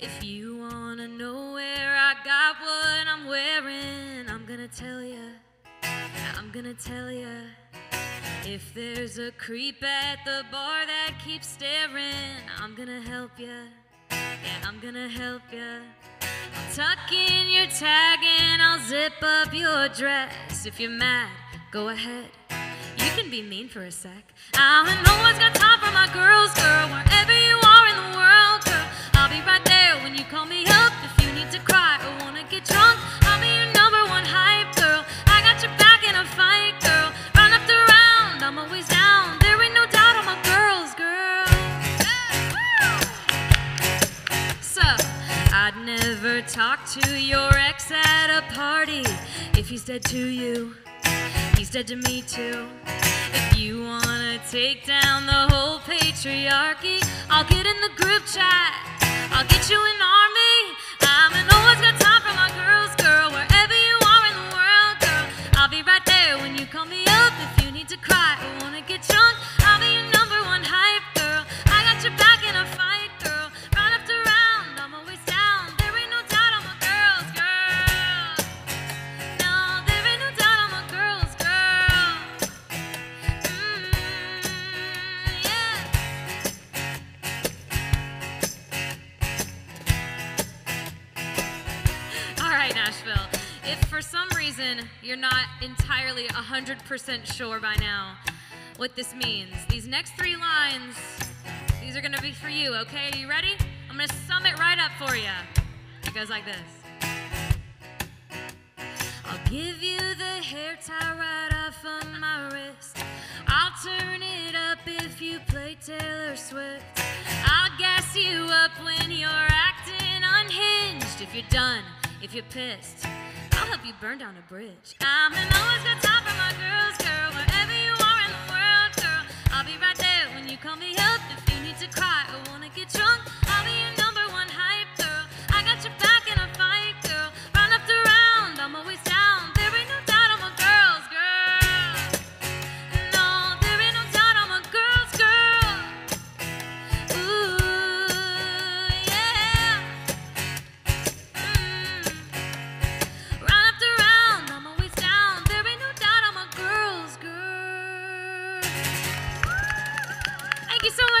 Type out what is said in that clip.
If you wanna know where I got what I'm wearing, I'm gonna tell ya. I'm gonna tell ya. If there's a creep at the bar that keeps staring, I'm gonna help ya. Yeah, I'm gonna help ya. I'll tuck in your tag and I'll zip up your dress. If you're mad, go ahead. You can be mean for a sec. I know I've got time for my girls, girl. Wherever I'd never talk to your ex at a party if he's dead to you. He's dead to me too. If you wanna take down the whole patriarchy, I'll get in the group chat. I'll get you in army. Right, Nashville. If for some reason you're not entirely 100% sure by now what this means, these next three lines, these are gonna be for you, okay? Are you ready? I'm gonna sum it right up for you. It goes like this. I'll give you the hair tie right off of my wrist. I'll turn it up if you play Taylor Swift. I'll gas you up when you're acting unhinged. If you're done, if you're pissed, I'll help you burn down a bridge. I'm always time for my girl. Thank you so much.